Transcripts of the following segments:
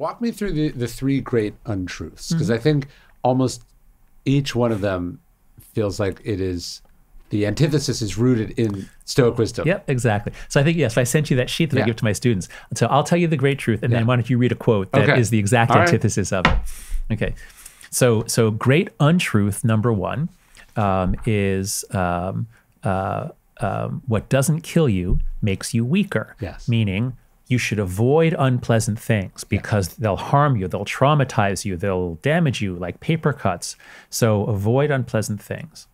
walk me through the, the three great untruths Mm-hmm. because I think almost each one of them feels like it is the antithesis is rooted in Stoic wisdom. Yep, exactly. So I think yes, I sent you that sheet that I give to my students. So I'll tell you the great truth, and then why don't you read a quote that is Okay. the exact All right. antithesis of it? Okay. So so great untruth number one um, is um, uh, um, what doesn't kill you makes you weaker. Yes. Meaning you should avoid unpleasant things because they'll harm you, they'll traumatize you, they'll damage you like paper cuts. So avoid unpleasant things.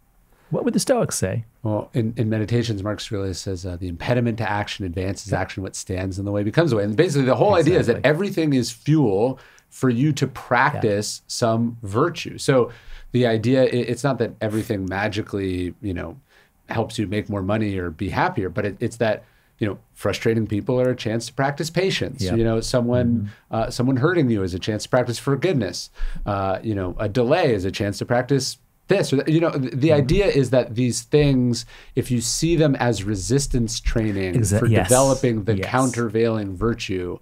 What would the Stoics say? Well, in, in Meditations, Marcus Aurelius says uh, the impediment to action advances action. What stands in the way becomes the way. And basically, the whole idea is that everything is fuel for you to practice some virtue. So the idea it's not that everything magically, you know, helps you make more money or be happier, but it, it's that you know, frustrating people are a chance to practice patience. Yep. You know, someone uh, someone hurting you is a chance to practice forgiveness. Uh, you know, a delay is a chance to practice this or that. You know, the, the idea is that these things, if you see them as resistance training Exa- for yes. developing the Yes. countervailing virtue,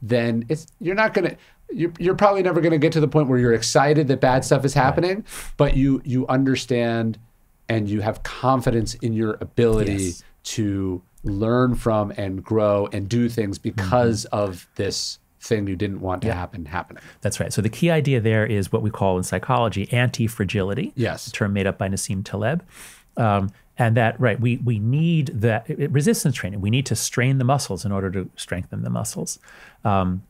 then it's you're not gonna. You're, you're probably never going to get to the point where you're excited that bad stuff is happening, but you you understand and you have confidence in your ability Yes. to learn from and grow and do things because Mm-hmm. of this thing you didn't want to happen happening. That's right. So the key idea there is what we call in psychology anti-fragility. Yes. a term made up by Nassim Taleb. Um, and that right, we we need that it- resistance training. We need to strain the muscles in order to strengthen the muscles. Um,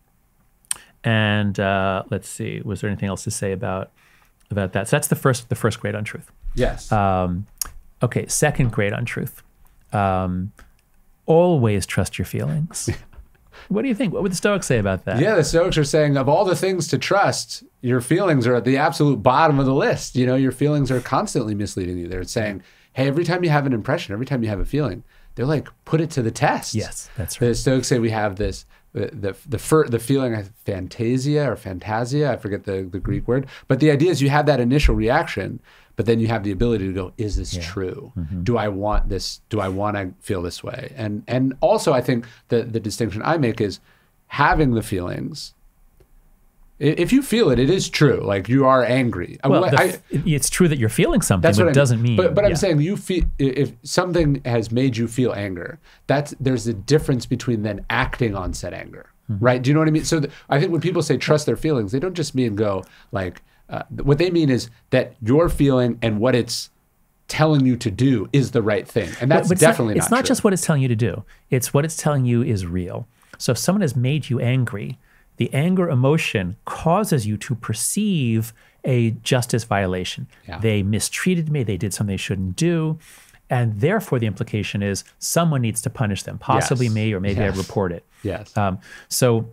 and uh, let's see, was there anything else to say about about that? So that's the first the first great untruth. Yes. Um, okay, second great untruth. Um, always trust your feelings. what do you think? What would the Stoics say about that? yeah, the Stoics are saying of all the things to trust, your feelings are at the absolute bottom of the list. You know, your feelings are constantly misleading you. They're saying, hey, every time you have an impression, every time you have a feeling, they're like, put it to the test. Yes, that's right. The Stoics say we have this the the the, fir- the feeling of fantasia or fantasia. I forget the the Greek word, but the idea is you have that initial reaction, but then you have the ability to go, is this true? Mm-hmm. Do I want this? Do I want to feel this way? And and also, I think the the distinction I make is having the feelings. If you feel it, it is true. Like you are angry. I- Well, the I- f- it's true that you're feeling something, that's but what it doesn't mean. But, but yeah. I'm saying you feel if something has made you feel anger, that's there's a difference between then acting on said anger, Mm-hmm. right? Do you know what I mean? So th- I think when people say trust their feelings, they don't just mean go like uh, what they mean is that your feeling and what it's telling you to do is the right thing, and that's But it's definitely not, it's not, not true. just what it's telling you to do; it's what it's telling you is real. So if someone has made you angry, the anger emotion causes you to perceive a justice violation. Yeah. They mistreated me. They did something they shouldn't do. And therefore, the implication is someone needs to punish them, possibly Yes. me, or maybe Yes. I report it. yes. Um, so,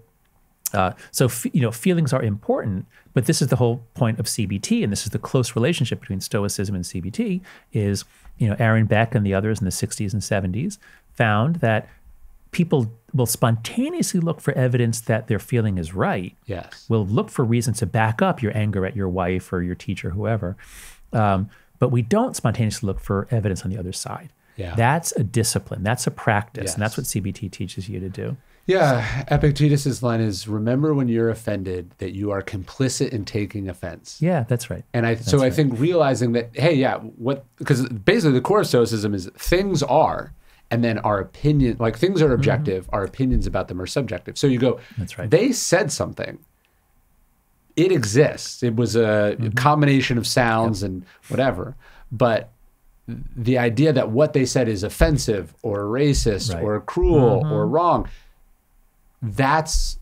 uh, so f- you know, feelings are important, but this is the whole point of CBT, and this is the close relationship between Stoicism and CBT. Is you know, Aaron Beck and the others in the '60s and '70s found that people will spontaneously look for evidence that their feeling is right. yes. Will look for reasons to back up your anger at your wife or your teacher, whoever. Um, but we don't spontaneously look for evidence on the other side. Yeah. That's a discipline. That's a practice, and that's what CBT teaches you to do. Yeah, Epictetus's line is remember when you're offended that you are complicit in taking offense. Yeah, that's right. And I so I think realizing that hey, yeah, what because basically the core of stoicism is things are and then our opinion like things are objective, our opinions about them are subjective. So you go Mm-hmm. That's right. They said something. It exists. It was a Mm-hmm. combination of sounds and whatever. But the idea that what they said is offensive or racist Right. or cruel or wrong that's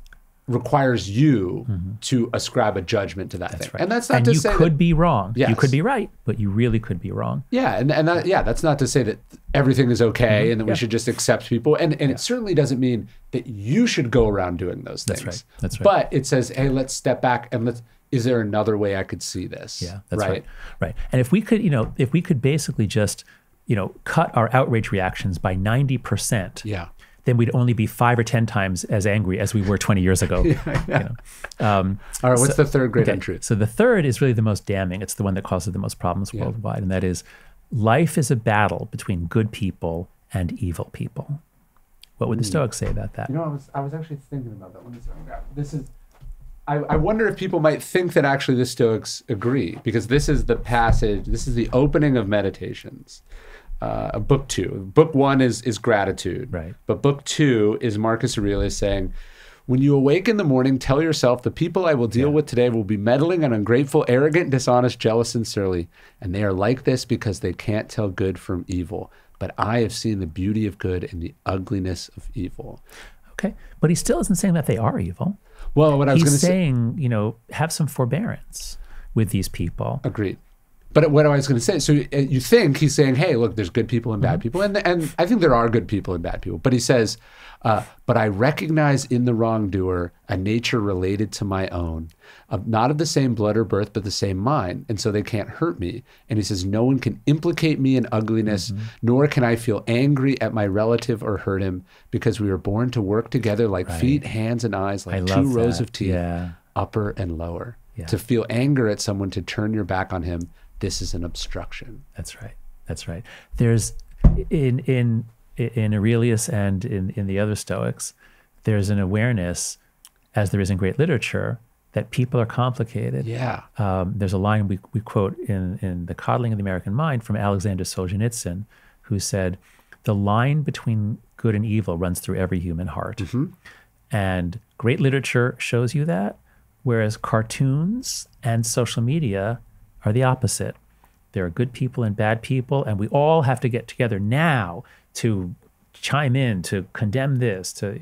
requires you to ascribe a judgment to that that's thing. And that's not and to you say you could that, be wrong. You could be right, but you really could be wrong. yeah, and, and that, yeah, that's not to say that everything is okay and that Mm-hmm. Yeah. we should just accept people. And and it certainly doesn't mean that you should go around doing those things. That's right. That's right. But it says, hey, let's step back and let's is there another way I could see this? Yeah, that's right. right. And if we could, you know, if we could basically just, you know, cut our outrage reactions by 90%, Yeah. Then we'd only be five or 10 times as angry as we were 20 years ago. you know. um, All right, what's the third great okay, untruth? So the third is really the most damning. It's the one that causes the most problems worldwide. And that is life is a battle between good people and evil people. What would the Stoics say about that? You know, I was I was actually thinking about that one. This is I, I wonder if people might think that actually the Stoics agree because this is the passage, this is the opening of Meditations. Uh, book two. Book one is is gratitude. Right. But book two is Marcus Aurelius saying, when you awake in the morning, tell yourself the people I will deal with today will be meddling and ungrateful, arrogant, dishonest, jealous, and surly. And they are like this because they can't tell good from evil. But I have seen the beauty of good and the ugliness of evil. Okay. But he still isn't saying that they are evil. Well, what I was going to say. saying, you know, have some forbearance with these people. Agreed. But what I was going to say, so uh, you think he's saying, "Hey, look, there's good people and bad people," and and I think there are good people and bad people. But he says, uh, "But I recognize in the wrongdoer a nature related to my own, of not of the same blood or birth, but the same mind, and so they can't hurt me." And he says, "No one can implicate me in ugliness, nor can I feel angry at my relative or hurt him, because we were born to work together like feet, hands, and eyes, like I two rows that. of teeth, Yeah. upper and lower." Yeah. To feel anger at someone, to turn your back on him, this is an obstruction. That's right. That's right. There's in in in Aurelius and in in the other Stoics, there's an awareness, as there is in great literature, that people are complicated. Yeah. Um, there's a line we, we quote in, in The Coddling of the American Mind from Alexander Solzhenitsyn, who said, The line between good and evil runs through every human heart. And great literature shows you that, whereas cartoons and social media are the opposite. There are good people and bad people, and we all have to get together now to chime in, to condemn this. To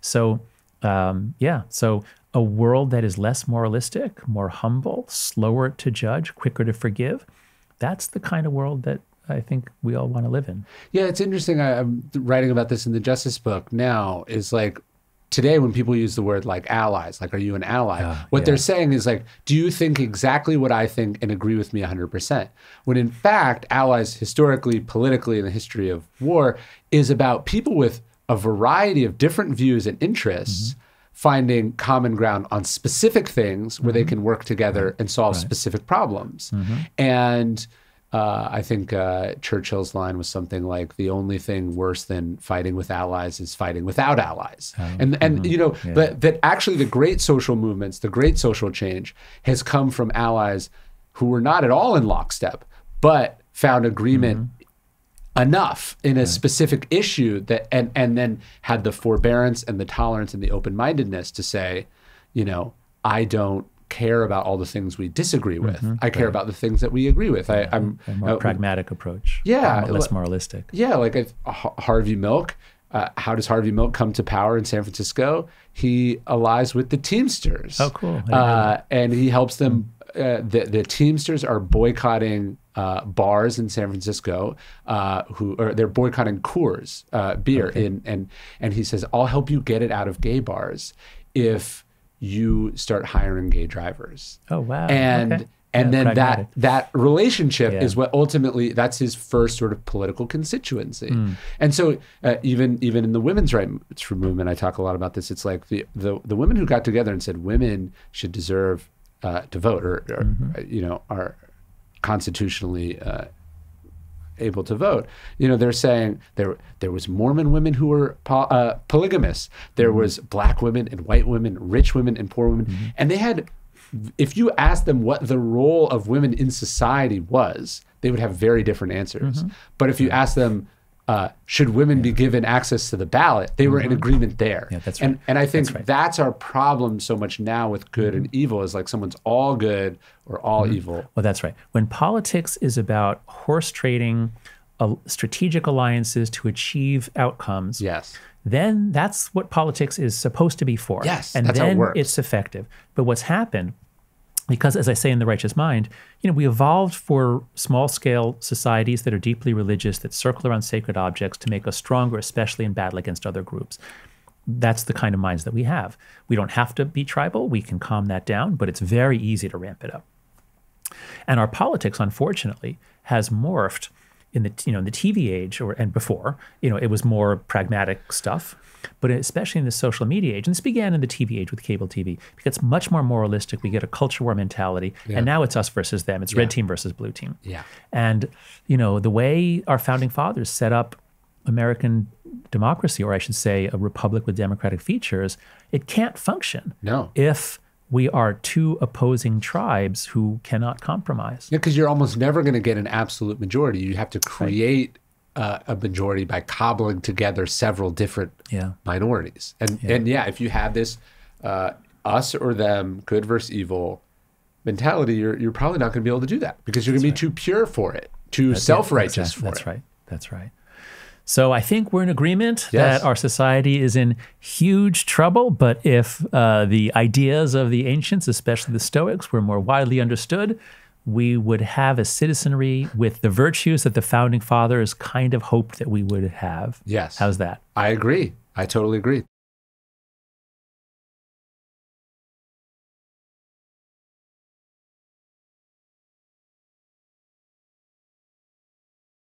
so, um, yeah. So a world that is less moralistic, more humble, slower to judge, quicker to forgive. That's the kind of world that I think we all want to live in. Yeah, it's interesting. I, I'm writing about this in the Justice book now. Is like today when people use the word like allies, like, are you an ally? what yeah. they're saying is like, do you think exactly what I think and agree with me 100%? When in fact, allies historically, politically, in the history of war, is about people with a variety of different views and interests. Mm-hmm. Finding common ground on specific things where they mm-hmm. can work together and solve specific problems. Mm-hmm. And uh, I think uh, Churchill's line was something like, "The only thing worse than fighting with allies is fighting without allies." and and you know that that actually the great social movements, the great social change, has come from allies who were not at all in lockstep, but found agreement enough in a specific issue that and and then had the forbearance and the tolerance and the open-mindedness to say, you know, I don't care about all the things we disagree with. I care about the things that we agree with. I, I'm A more uh, pragmatic approach. yeah, less moralistic. yeah, like if, Har- Harvey Milk. Uh, how does Harvey Milk come to power in San Francisco? He allies with the Teamsters. Oh, cool. I didn't know Uh, and he helps them. Uh, the the Teamsters are boycotting uh, bars in San Francisco. Uh, who or they're boycotting Coors uh, beer. In, and and he says, "I'll help you get it out of gay bars if you start hiring gay drivers." Oh wow. and Okay. and Yeah, then pragmatic. that that relationship Yeah. is what ultimately that's his first sort of political constituency Hmm. and so uh, even even in the women's rights movement i talk a lot about this it's like the the, the women who got together and said women should deserve uh, to vote or, or Mm-hmm. uh, you know are constitutionally uh, able to vote. You know, they're saying there there was Mormon women who were po- uh, polygamous. There Mm-hmm. was black women and white women, rich women and poor women, and they had. If you asked them what the role of women in society was, they would have very different answers. Mm-hmm. But if you ask them, uh, should women be given access to the ballot, they were in agreement there. Mm-hmm. Yeah, that's and right. and I think That's right. that's our problem so much now with good and evil is like someone's all good or all evil. Well, that's right. When politics is about horse trading, uh, strategic alliances to achieve outcomes, Yes. then that's what politics is supposed to be for. Yes, and that's how it then works. it's effective. But what's happened, because as I say in The Righteous Mind, you know, we evolved for small scale societies that are deeply religious, that circle around sacred objects to make us stronger, especially in battle against other groups. That's the kind of minds that we have. We don't have to be tribal. We can calm that down, but it's very easy to ramp it up. And our politics, unfortunately, has morphed in the you know in the TV age or and before. You know, it was more pragmatic stuff, but especially in the social media age, and this began in the TV age with cable TV, because it's much more moralistic. We get a culture war mentality, and now it's us versus them. It's red team versus blue team. Yeah. And you know the way our founding fathers set up American democracy, or I should say, a republic with democratic features, it can't function No. if we are two opposing tribes who cannot compromise. Yeah, because you're almost never going to get an absolute majority. You have to create uh, a majority by cobbling together several different Yeah. minorities. And and yeah, if you have this uh, us or them, good versus evil mentality, you're you're probably not going to be able to do that because you're going to be too pure for it, too self righteous That's, for that's it. right. That's right. So I think we're in agreement Yes. that our society is in huge trouble. But if uh, the ideas of the ancients, especially the Stoics, were more widely understood, we would have a citizenry with the virtues that the founding fathers kind of hoped that we would have. Yes. How's that? I agree. I totally agree.